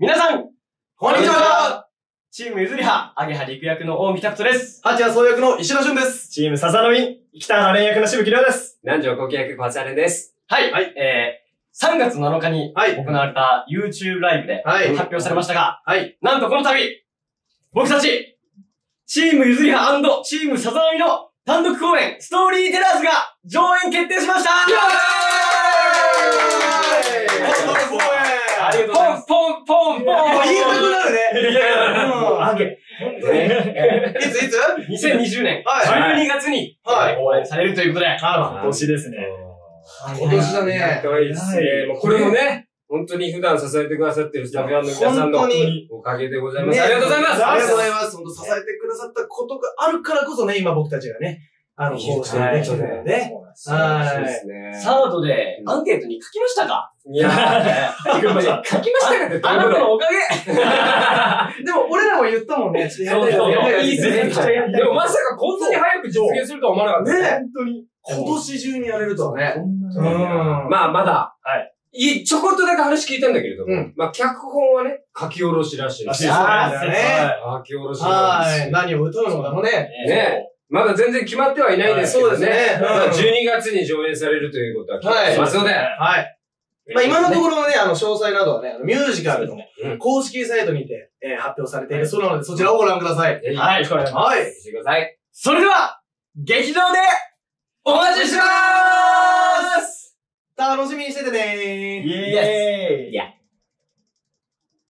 皆さん、こんにちはチームゆずりは、アゲハ陸役の大見拓人です。八谷総役の石田俊です。チーム笹の実、北原連役の渋木亮です。南條国役小松原です。はい。はいえー、3月7日にはい行われた YouTube ライブではい。発表されましたが、はい。なんとこの度、僕たち、チームゆずりはチームさざなみの単独公演、ストーリーテラーズが上演決定しました言いたくなるね。あげ。いついつ？2020年はい12月にはい公演されるということで、あ、今年ですね。今年だね。可愛いですね。もうこれもね、本当に普段支えてくださってるスタッフの皆さんのおかげでございます。ねありがとうございます。ありがとうございます。本当支えてくださったことがあるからこそね、今僕たちがね、あの、こうしてできてるので。はいそうですね。サードでアンケートに書きましたか？いやー、書きましたかってあなたのおかげでも俺らも言ったもんね。そうそういいいでもまさかこんなに早く実現するとは思わなかった。ね本当に。今年中にやれるとはね。まあまだ、はいい。ちょこっとだけ話聞いたんだけれども、うんまあ脚本はね、書き下ろしらしいです。らしいですね。あーね書き下ろしなんですはい。何を歌うのかもね。ねまだ全然決まってはいないですけどね。はいそうですねまあうん12月に上演されるということは決まってますので、はい。まあ今のところね、あの、詳細などはね、あのミュージカルのうん公式サイトにて、えー発表されているそうなので、そちらをご覧ください。ぜひ、はい。はい。してください。それでは、劇場でお待ちしてまーす楽しみにしててねー。イエーイ